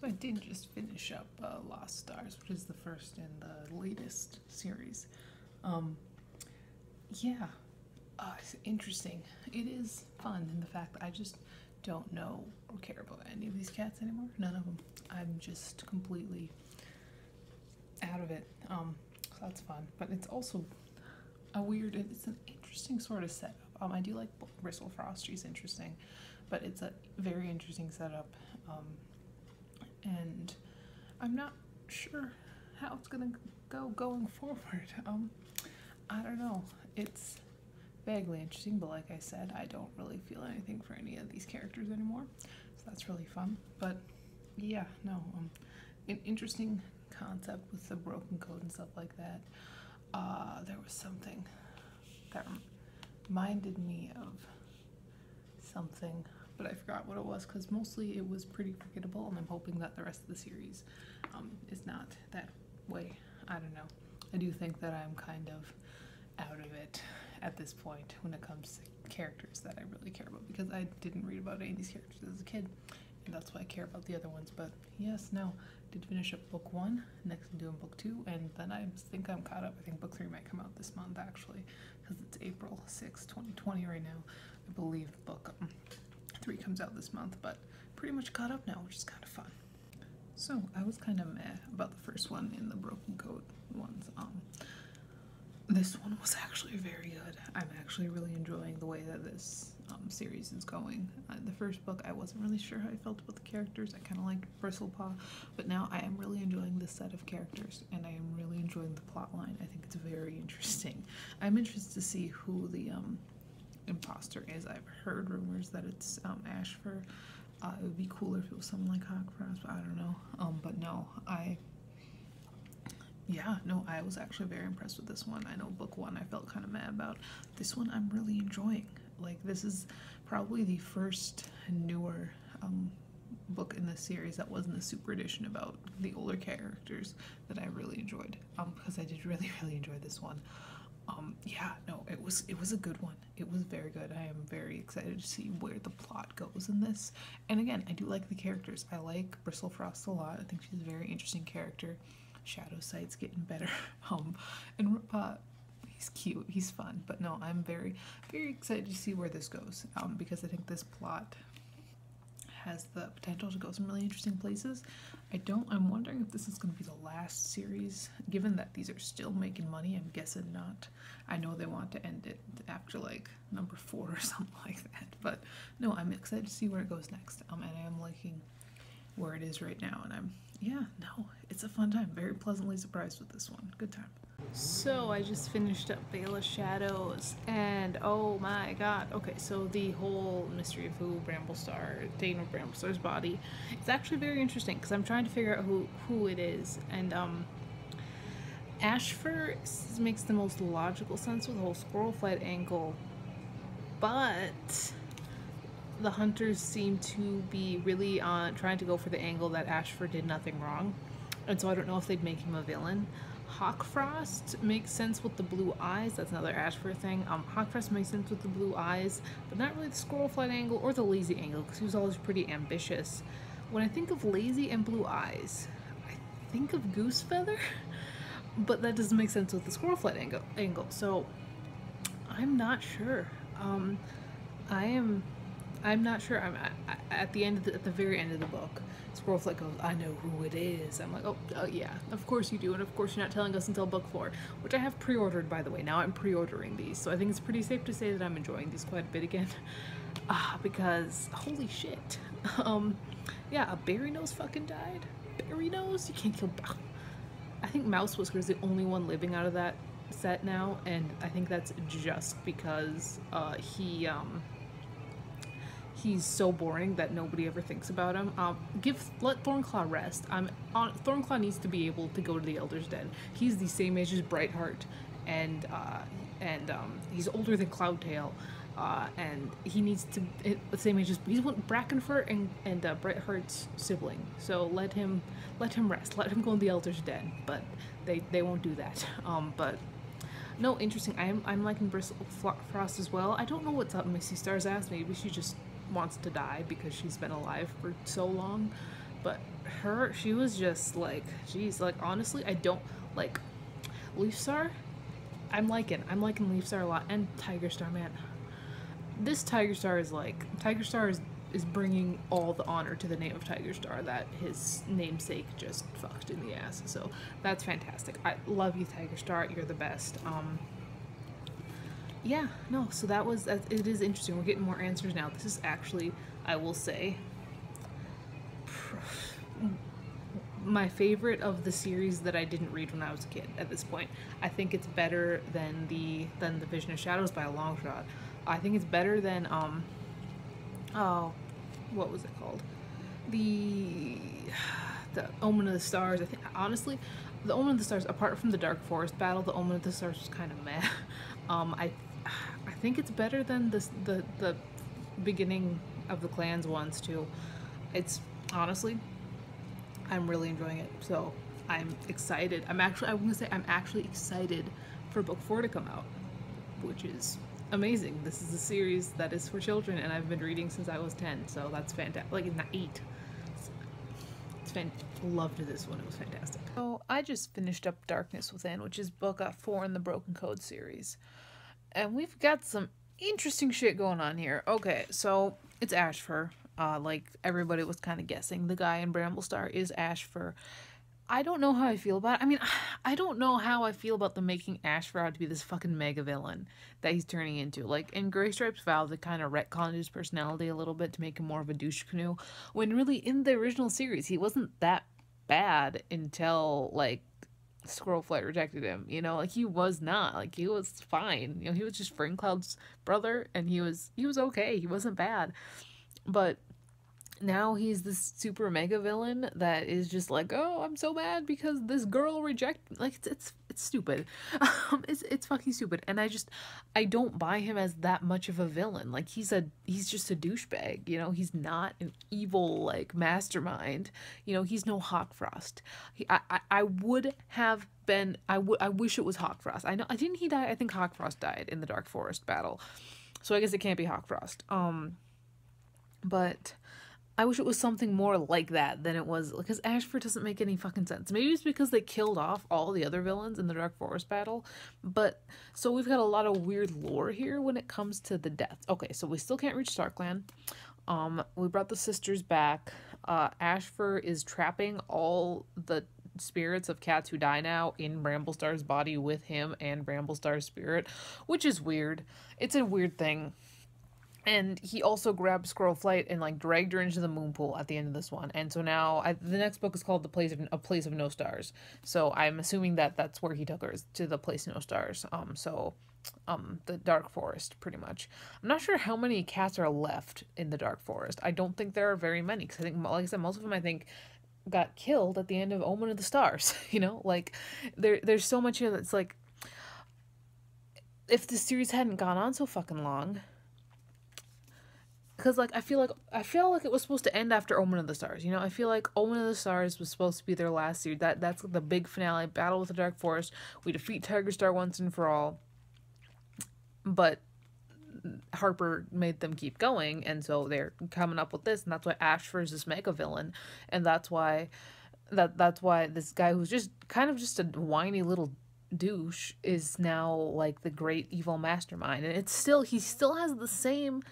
So I did just finish up uh, Lost Stars, which is the first in the latest series. Um, yeah, uh, it's interesting. It is fun in the fact that I just don't know or care about any of these cats anymore. None of them. I'm just completely out of it. Um, so that's fun. But it's also a weird. It's an interesting sort of setup. Um, I do like Bristle Frost. She's interesting, but it's a very interesting setup. Um, and I'm not sure how it's gonna go going forward. Um, I don't know. It's vaguely interesting, but like I said, I don't really feel anything for any of these characters anymore. So that's really fun. But yeah, no, um, an interesting concept with the broken code and stuff like that. Uh, there was something that reminded me of something but I forgot what it was because mostly it was pretty forgettable, and I'm hoping that the rest of the series um, is not that way. I don't know. I do think that I'm kind of out of it at this point when it comes to characters that I really care about because I didn't read about any of these characters as a kid, and that's why I care about the other ones. But yes, no, I did finish up book one. Next, I'm doing book two, and then I think I'm caught up. I think book three might come out this month actually because it's April 6, 2020 right now. I believe book um, 3 comes out this month, but pretty much caught up now, which is kind of fun. So I was kind of meh about the first one in the Broken Code ones. Um, this one was actually very good. I'm actually really enjoying the way that this um, series is going. Uh, the first book, I wasn't really sure how I felt about the characters. I kind of liked Bristlepaw, but now I am really enjoying this set of characters, and I am really enjoying the plot line. I think it's very interesting. I'm interested to see who the um, imposter is. I've heard rumors that it's um, Ashfur. Uh, it would be cooler if it was someone like Hawk Frost, but I don't know. Um, but no, I. Yeah, no, I was actually very impressed with this one. I know book one I felt kind of mad about. This one I'm really enjoying. Like, this is probably the first newer um, book in the series that wasn't a super edition about the older characters that I really enjoyed. Um, because I did really, really enjoy this one um yeah no it was it was a good one. It was very good. I am very excited to see where the plot goes in this. And again i do like the characters. I like bristle frost a lot. I think she's a very interesting character. Shadow sight's getting better. Um and uh he's cute. He's fun. But no i'm very very excited to see where this goes um because i think this plot has the potential to go some really interesting places. I don't, I'm wondering if this is going to be the last series, given that these are still making money. I'm guessing not. I know they want to end it after like number four or something like that, but no, I'm excited to see where it goes next. Um, and I am liking where it is right now, and I'm, yeah, no, it's a fun time. Very pleasantly surprised with this one. Good time. So I just finished up of Shadows and oh my god. Okay, so the whole mystery of who Bramblestar, Dana Bramblestar's body, it's actually very interesting because I'm trying to figure out who who it is and um Ashfur makes the most logical sense with the whole squirrel flight angle, but the hunters seem to be really uh, trying to go for the angle that Ashfur did nothing wrong, and so I don't know if they'd make him a villain. Hawkfrost makes sense with the blue eyes. That's another Ashfur thing. Um, Hawkfrost makes sense with the blue eyes, but not really the squirrel flight angle or the lazy angle because he was always pretty ambitious. When I think of lazy and blue eyes, I think of goose feather, but that doesn't make sense with the squirrel flight angle. angle. So I'm not sure. Um, I am. I'm not sure. I'm at the end, the, at the very end of the book. Squirrelflight goes, I know who it is. I'm like, oh, uh, yeah, of course you do. And of course you're not telling us until book four, which I have pre-ordered, by the way. Now I'm pre-ordering these. So I think it's pretty safe to say that I'm enjoying these quite a bit again. Ah, because, holy shit. Um, yeah, a Berry Nose fucking died. Berry Nose? You can't kill... I think Mouse Whisker is the only one living out of that set now. And I think that's just because uh, he... Um, he's so boring that nobody ever thinks about him. Um, give let Thornclaw rest. Um, Thornclaw needs to be able to go to the Elder's Den. He's the same age as Brightheart, and uh, and um, he's older than Cloudtail, uh, and he needs to the same age as he's Brackenfur and and uh, Brightheart's sibling. So let him let him rest. Let him go in the Elder's Den. But they they won't do that. Um, but no, interesting. I'm I'm liking Bristle Frost as well. I don't know what's up Misty Star's ass. Maybe she just wants to die because she's been alive for so long. but her, she was just like, geez, like honestly, I don't like Leaf Star. I'm liking, I'm liking Leaf Star a lot, and Tiger Star, man. This Tiger Star is like Tiger Star is is bringing all the honor to the name of Tiger Star that his namesake just fucked in the ass. So that's fantastic. I love you, Tiger Star. You're the best. Um, yeah, no. So that was it is interesting. We're getting more answers now. This is actually, I will say, my favorite of the series that I didn't read when I was a kid. At this point, I think it's better than the than the Vision of Shadows by a long shot. I think it's better than um oh, what was it called? The the Omen of the Stars. I think honestly, the Omen of the Stars. Apart from the Dark Forest battle, the Omen of the Stars was kind of meh. Um, I I think it's better than the the the beginning of the clans ones too. It's honestly, I'm really enjoying it. So I'm excited. I'm actually I'm gonna say I'm actually excited for book four to come out, which is amazing. This is a series that is for children, and I've been reading since I was 10, so that's fantastic. Like, not 8. It's, it's fan- loved this one. It was fantastic. So, I just finished up Darkness Within, which is book uh, 4 in the Broken Code series. And we've got some interesting shit going on here. Okay, so it's Ashfur. Uh, like everybody was kind of guessing, the guy in Bramblestar is Ashfur. I don't know how I feel about it. I mean, I don't know how I feel about them making Ashfur out to be this fucking mega villain that he's turning into. Like in Graystripes Vow, they kind of retconned his personality a little bit to make him more of a douche canoe. When really in the original series, he wasn't that bad until like Squirrelflight rejected him. You know, like he was not. Like he was fine. You know, he was just Cloud's brother, and he was he was okay. He wasn't bad, but now he's this super mega villain that is just like, oh, I'm so mad because this girl reject like it's it's it's stupid. Um, it's it's fucking stupid, and I just I don't buy him as that much of a villain. Like he's a he's just a douchebag. You know, he's not an evil like mastermind. You know, he's no Hawkfrost. He, I, I I would have been I would I wish it was Hawkfrost. I know I didn't he die. I think Hawkfrost died in the Dark Forest battle, so I guess it can't be Hawkfrost. Um, but I wish it was something more like that than it was because Ashfur doesn't make any fucking sense. Maybe it's because they killed off all the other villains in the Dark Forest battle, but so we've got a lot of weird lore here when it comes to the deaths. Okay, so we still can't reach StarClan. Um, we brought the sisters back. Uh, Ashfur is trapping all the spirits of cats who die now in Bramblestar's body with him and Bramblestar's spirit, which is weird. It's a weird thing and he also grabbed Squirrel Flight and like dragged her into the moon pool at the end of this one. And so now I, the next book is called The Place of A Place of No Stars. So I'm assuming that that's where he took her to the place of no stars. Um so um the dark forest pretty much. I'm not sure how many cats are left in the dark forest. I don't think there are very many cuz I think like I said most of them I think got killed at the end of Omen of the Stars, you know? Like there there's so much here that's like if the series hadn't gone on so fucking long, because like I feel like I feel like it was supposed to end after Omen of the Stars. You know, I feel like Omen of the Stars was supposed to be their last series. That that's the big finale, battle with the Dark Forest. We defeat Tiger Star once and for all. But Harper made them keep going, and so they're coming up with this, and that's why Ashfur is this mega villain, and that's why that that's why this guy who's just kind of just a whiny little douche is now like the great evil mastermind, and it's still he still has the same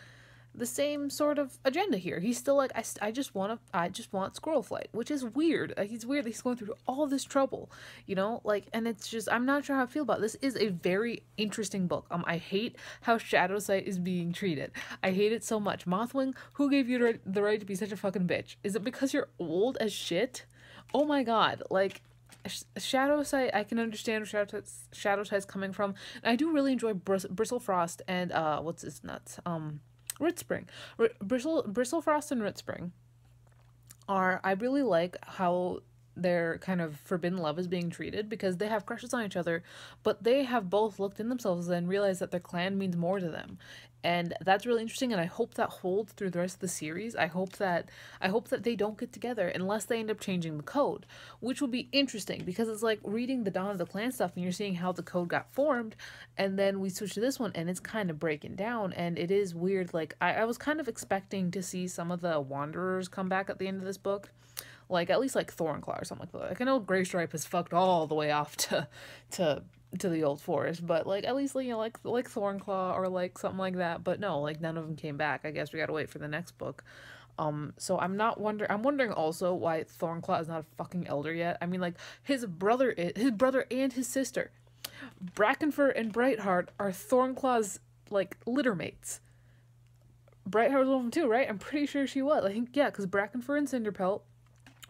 the same sort of agenda here. He's still like, I, I just want to, I just want squirrel flight, which is weird. He's weird. He's going through all this trouble, you know, like, and it's just, I'm not sure how I feel about it. this. Is a very interesting book. Um, I hate how Shadow Sight is being treated. I hate it so much. Mothwing, who gave you the right to be such a fucking bitch? Is it because you're old as shit? Oh my god, like, Shadow Sight, I can understand where Shadow, Shadowsight's coming from. I do really enjoy Bris- Bristlefrost and, uh, what's his nuts? Um, Rootspring. R- Bristle Bristlefrost and Rootspring are I really like how their kind of forbidden love is being treated because they have crushes on each other, but they have both looked in themselves and realized that their clan means more to them and that's really interesting and i hope that holds through the rest of the series i hope that i hope that they don't get together unless they end up changing the code which would be interesting because it's like reading the dawn of the clan stuff and you're seeing how the code got formed and then we switch to this one and it's kind of breaking down and it is weird like i, I was kind of expecting to see some of the wanderers come back at the end of this book Like at least like Thornclaw or something like that. Like I know Graystripe has fucked all the way off to to to the old forest, but like at least you know like like Thornclaw or like something like that. But no, like none of them came back. I guess we gotta wait for the next book. Um, so I'm not wonder. I'm wondering also why Thornclaw is not a fucking elder yet. I mean, like his brother, is, his brother and his sister, Brackenfur and Brightheart are Thornclaw's like litter mates. Brightheart was one of them too, right? I'm pretty sure she was. I think yeah, because Brackenfur and Cinderpelt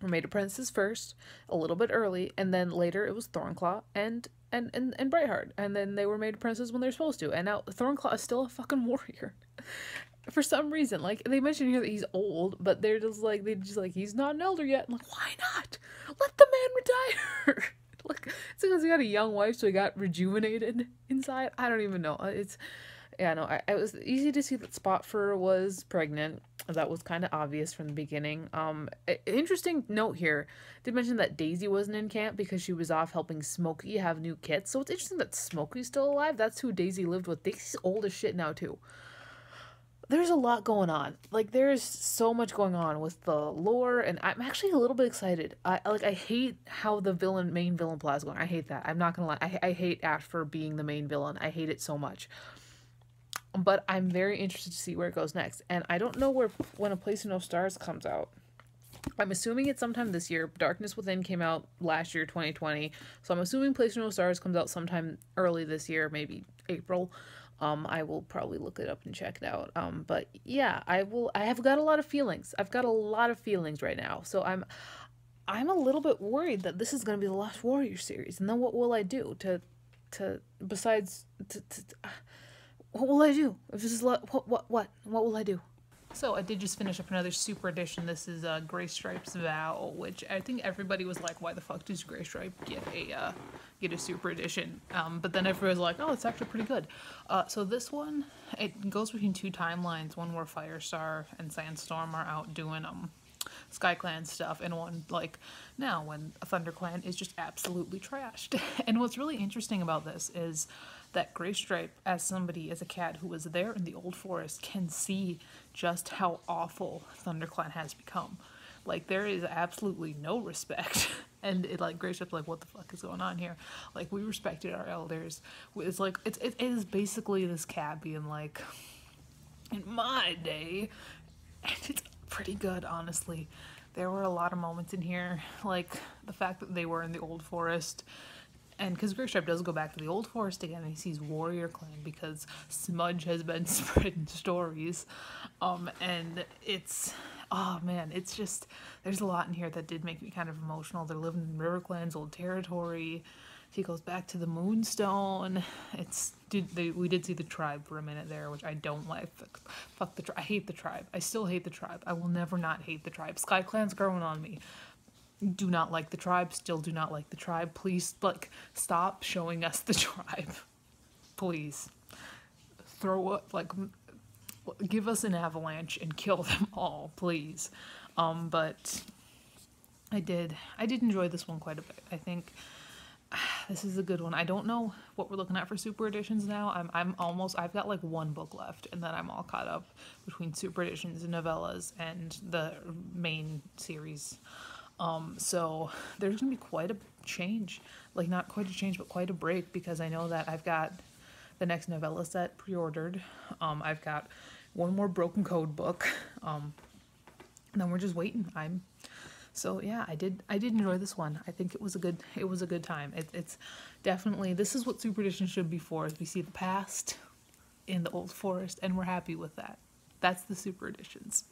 were made apprentices first, a little bit early, and then later it was Thornclaw and and and and Brightheart, and then they were made princes when they're supposed to, and now Thornclaw is still a fucking warrior. For some reason, like they mentioned here that he's old, but they're just like they just like he's not an elder yet. I'm like, why not? Let the man retire. like it's because he got a young wife, so he got rejuvenated inside. I don't even know. It's yeah, no, I, it was easy to see that Spotfur was pregnant. That was kind of obvious from the beginning. Um, interesting note here. Did mention that Daisy wasn't in camp because she was off helping Smoky have new kits. So it's interesting that Smoky's still alive. That's who Daisy lived with. Daisy's old as shit now too. There's a lot going on. Like there's so much going on with the lore, and I'm actually a little bit excited. I like I hate how the villain main villain plot is going. I hate that. I'm not gonna lie. I I hate Ashfur being the main villain. I hate it so much but I'm very interested to see where it goes next. And I don't know where when A Place in No Stars comes out. I'm assuming it's sometime this year. Darkness Within came out last year, 2020. So I'm assuming Place in No Stars comes out sometime early this year, maybe April. Um, I will probably look it up and check it out. Um, but yeah, I will. I have got a lot of feelings. I've got a lot of feelings right now. So I'm, I'm a little bit worried that this is going to be the last Warrior series, and then what will I do to, to besides to, to what will I do? If this is what what what what will I do? So I did just finish up another super edition. This is uh, Graystripe's Vow, which I think everybody was like, "Why the fuck does Graystripe get a uh, get a super edition?" Um, but then everybody was like, "Oh, it's actually pretty good." Uh, so this one, it goes between two timelines: one where Firestar and Sandstorm are out doing um Sky Clan stuff, and one like now when Thunder Clan is just absolutely trashed. and what's really interesting about this is that Graystripe, as somebody, as a cat who was there in the old forest, can see just how awful ThunderClan has become. Like there is absolutely no respect, and it like Graystripe's like, what the fuck is going on here? Like we respected our elders. It's like it's it is basically this cat being like, in my day, and it's pretty good honestly. There were a lot of moments in here, like the fact that they were in the old forest and because Graystripe does go back to the old forest again he sees warrior clan because smudge has been spreading stories. Um and it's oh man it's just there's a lot in here that did make me kind of emotional. They're living in riverclan's old territory. He goes back to the moonstone. It's did they we did see the tribe for a minute there which i don't like. Fuck, fuck the tribe i hate the tribe. I still hate the tribe. I will never not hate the tribe. Sky clan's growing on me do not like the tribe, still do not like the tribe. Please, like, stop showing us the tribe. Please. Throw up, like, give us an avalanche and kill them all, please. Um, but I did, I did enjoy this one quite a bit. I think this is a good one. I don't know what we're looking at for super editions now. I'm, I'm almost, I've got like one book left and then I'm all caught up between super editions and novellas and the main series. Um, so there's gonna be quite a change, like not quite a change, but quite a break because I know that I've got the next novella set pre-ordered. Um, I've got one more Broken Code book. Um, and then we're just waiting. I'm so yeah, I did I did enjoy this one. I think it was a good it was a good time. It, it's definitely this is what Super Edition should be for. Is we see the past in the old forest, and we're happy with that. That's the Super Editions.